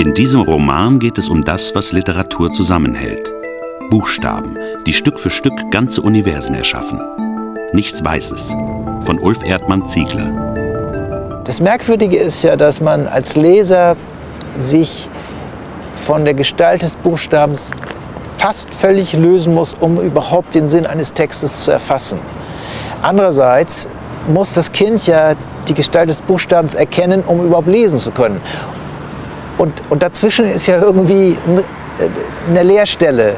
In diesem Roman geht es um das, was Literatur zusammenhält. Buchstaben, die Stück für Stück ganze Universen erschaffen. Nichts Weißes von Ulf Erdmann Ziegler. Das Merkwürdige ist ja, dass man als Leser sich von der Gestalt des Buchstabens fast völlig lösen muss, um überhaupt den Sinn eines Textes zu erfassen. Andererseits muss das Kind ja die Gestalt des Buchstabens erkennen, um überhaupt lesen zu können. Und, und dazwischen ist ja irgendwie eine Leerstelle.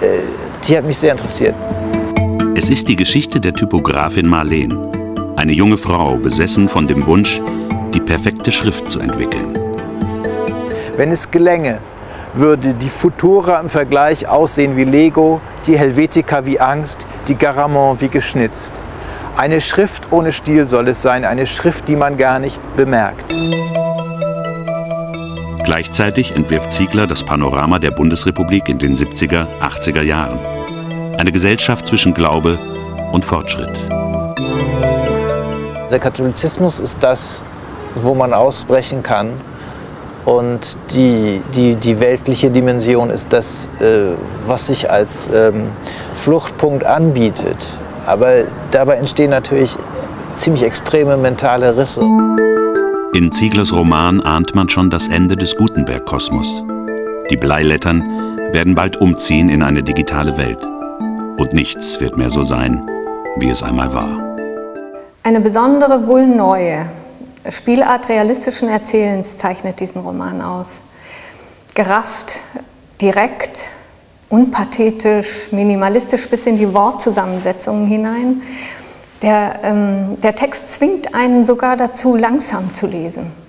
Äh, die hat mich sehr interessiert. Es ist die Geschichte der Typografin Marleen. Eine junge Frau, besessen von dem Wunsch, die perfekte Schrift zu entwickeln. Wenn es gelänge, würde die Futura im Vergleich aussehen wie Lego, die Helvetica wie Angst, die Garamond wie geschnitzt. Eine Schrift ohne Stil soll es sein, eine Schrift, die man gar nicht bemerkt. Gleichzeitig entwirft Ziegler das Panorama der Bundesrepublik in den 70er, 80er Jahren. Eine Gesellschaft zwischen Glaube und Fortschritt. Der Katholizismus ist das, wo man ausbrechen kann. Und die, die, die weltliche Dimension ist das, äh, was sich als ähm, Fluchtpunkt anbietet. Aber dabei entstehen natürlich ziemlich extreme mentale Risse. In Zieglers Roman ahnt man schon das Ende des Gutenberg-Kosmos. Die Bleilettern werden bald umziehen in eine digitale Welt. Und nichts wird mehr so sein, wie es einmal war. Eine besondere, wohl neue Spielart realistischen Erzählens zeichnet diesen Roman aus. Gerafft, direkt, unpathetisch, minimalistisch bis in die Wortzusammensetzungen hinein. Der, ähm, der Text zwingt einen sogar dazu, langsam zu lesen.